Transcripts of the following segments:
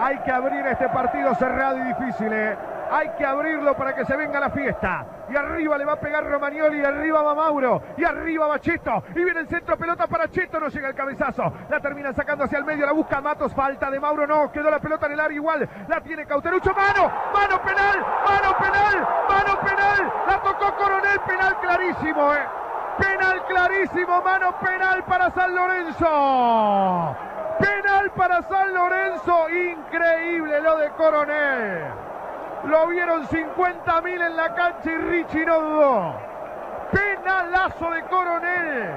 Hay que abrir este partido cerrado y difícil, ¿eh? Hay que abrirlo para que se venga la fiesta. Y arriba le va a pegar Romagnoli, y arriba va Mauro, y arriba va Cheto. Y viene el centro, pelota para Cheto, no llega el cabezazo. La termina sacando hacia el medio, la busca Matos, falta de Mauro, no, quedó la pelota en el área igual. La tiene Cauterucho, mano, mano penal, mano penal, mano penal. La tocó Coronel, penal clarísimo, eh. Penal clarísimo, mano penal para San Lorenzo. Para San Lorenzo, increíble lo de Coronel. Lo vieron 50.000 en la cancha y Richie no dudó. Penalazo de Coronel.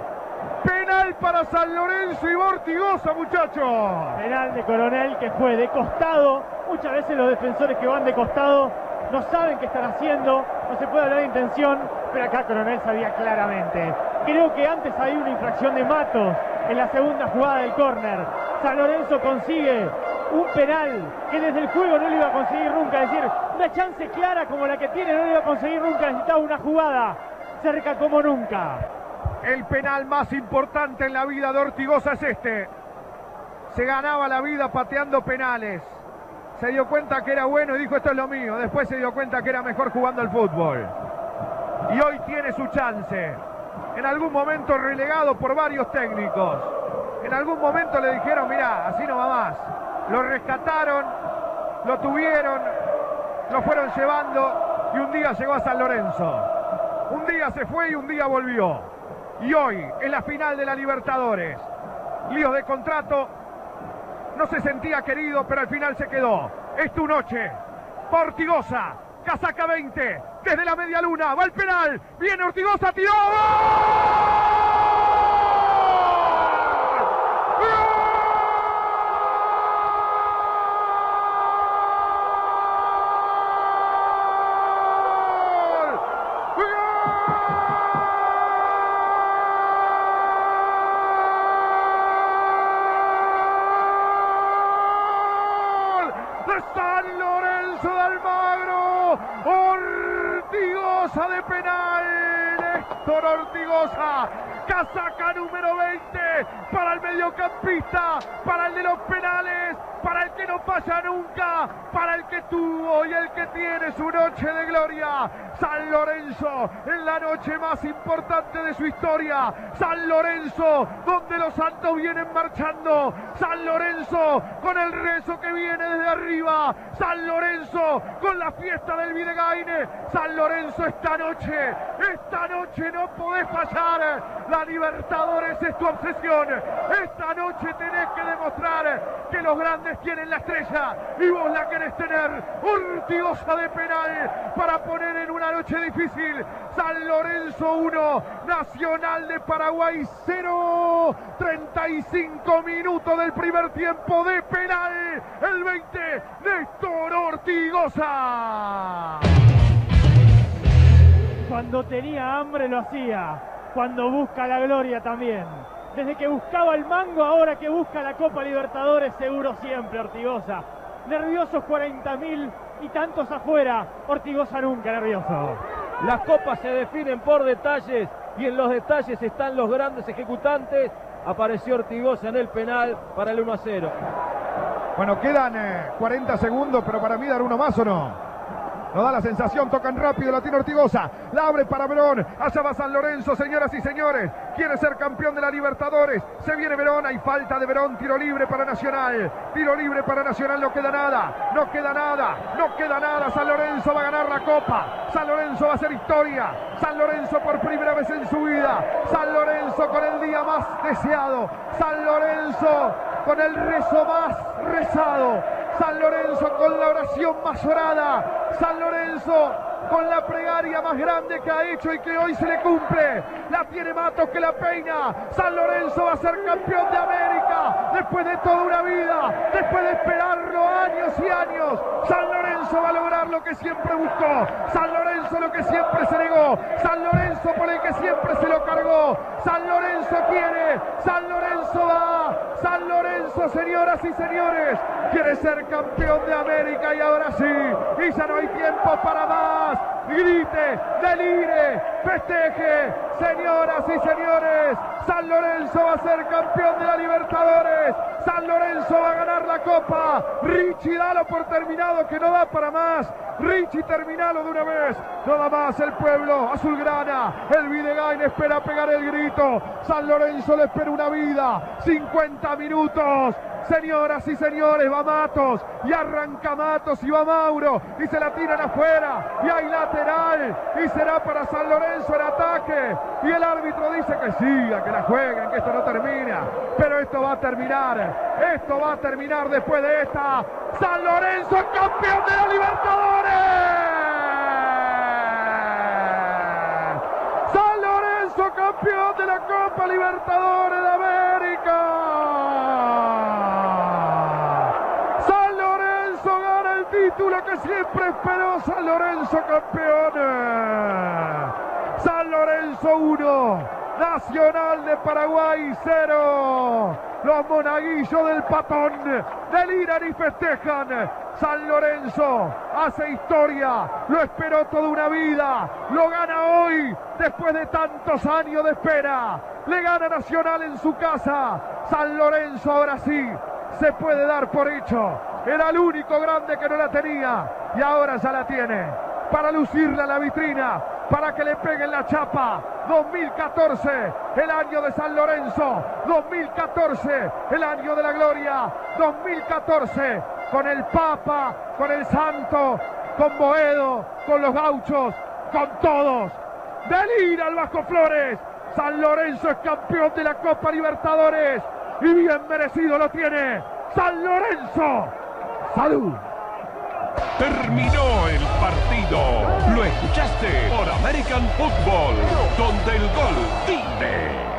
Penal para San Lorenzo y Bortigosa, muchachos. Penal de Coronel que fue de costado. Muchas veces los defensores que van de costado no saben qué están haciendo, no se puede hablar de intención, pero acá Coronel sabía claramente. Creo que antes había una infracción de Matos en la segunda jugada del córner. San Lorenzo consigue un penal que desde el juego no lo iba a conseguir nunca. Es decir, una chance clara como la que tiene no lo iba a conseguir nunca. Necesitaba una jugada cerca como nunca. El penal más importante en la vida de Ortigosa es este. Se ganaba la vida pateando penales. Se dio cuenta que era bueno y dijo esto es lo mío. Después se dio cuenta que era mejor jugando al fútbol. Y hoy tiene su chance. En algún momento relegado por varios técnicos. En algún momento le dijeron, mirá, así no va más. Lo rescataron, lo tuvieron, lo fueron llevando y un día llegó a San Lorenzo. Un día se fue y un día volvió. Y hoy, en la final de la Libertadores, líos de contrato, no se sentía querido, pero al final se quedó. Es tu noche. Portigosa, casaca 20, desde la media luna, va el penal, viene Ortigosa, tiró Lorenzo de Almagro. De penal. Néstor Ortigosa. Casaca número 20 para el mediocampista, para el de los penales, para el que no falla nunca, para el que tuvo y el que tiene su noche de gloria. San Lorenzo en la noche más importante de su historia. San Lorenzo, donde los santos vienen marchando. San Lorenzo con el rezo que viene desde arriba. San Lorenzo con la fiesta del Videgaine. San Lorenzo esta noche, esta noche no podés fallar. La Libertadores es tu obsesión. Esta noche tenés que demostrar que los grandes tienen la estrella y vos la querés tener. Urtigosa de penal para poner en una noche difícil. San Lorenzo 1, Nacional de Paraguay 0. 35 minutos del primer tiempo de penal. El 20, Néstor Ortigosa. Cuando tenía hambre lo hacía. Cuando busca la gloria también. Desde que buscaba el mango, ahora que busca la Copa Libertadores, seguro siempre Ortigosa. Nerviosos 40.000 y tantos afuera. Ortigosa nunca nervioso. Las copas se definen por detalles y en los detalles están los grandes ejecutantes. Apareció Ortigosa en el penal para el 1 a 0. Bueno, quedan eh, 40 segundos, pero para mí dar uno más o no. Nos da la sensación, tocan rápido, la tiene Ortigosa, la abre para Verón, allá va San Lorenzo, señoras y señores, quiere ser campeón de la Libertadores, se viene Verón, hay falta de Verón, tiro libre para Nacional, tiro libre para Nacional, no queda nada, no queda nada, no queda nada, San Lorenzo va a ganar la Copa, San Lorenzo va a hacer historia, San Lorenzo por primera vez en su vida, San Lorenzo con el día más deseado, San Lorenzo con el rezo más rezado, San Lorenzo con la oración más orada. San Lorenzo con la plegaria más grande que ha hecho y que hoy se le cumple. La tiene Matos que la peina. San Lorenzo va a ser campeón de América después de toda una vida, después de esperarlo años y años. San Lorenzo va a lograr lo que siempre buscó. San Lorenzo lo que siempre se negó. San Lorenzo por el que siempre se lo cargó. San Lorenzo quiere. San Lorenzo va. San Lorenzo, señoras y señores, quiere ser campeón de América y ahora sí. Y ya no hay tiempo para más grite, delire, festeje. Señoras y señores, San Lorenzo va a ser campeón de la Libertadores. San Lorenzo va a ganar la copa. Richie dalo por terminado que no da para más. Richie terminalo de una vez. No da más el pueblo azulgrana. El Videgain espera pegar el grito. San Lorenzo le espera una vida. 50 minutos. Señoras y señores, va Matos y arranca Matos y va Mauro y se la tiran afuera y hay lateral y será para San Lorenzo el ataque y el árbitro dice que siga, que la jueguen, que esto no termina, pero esto va a terminar, esto va a terminar después de esta. San Lorenzo campeón de la Libertadores. San Lorenzo campeón de la Copa Libertadores de América. título que siempre esperó San Lorenzo campeón. San Lorenzo 1, Nacional de Paraguay 0. Los monaguillos del patón deliran y festejan. San Lorenzo hace historia, lo esperó toda una vida, lo gana hoy después de tantos años de espera. Le gana Nacional en su casa. San Lorenzo ahora sí se puede dar por hecho era el único grande que no la tenía y ahora ya la tiene. Para lucirla en la vitrina, para que le peguen la chapa. 2014, el año de San Lorenzo. 2014, el año de la gloria. 2014, con el Papa, con el Santo, con Boedo, con los gauchos, con todos. Delira al Bajo Flores. San Lorenzo es campeón de la Copa Libertadores y bien merecido lo tiene. San Lorenzo ¡Salud! Terminó el partido. Lo escuchaste por American Football, donde el gol vive.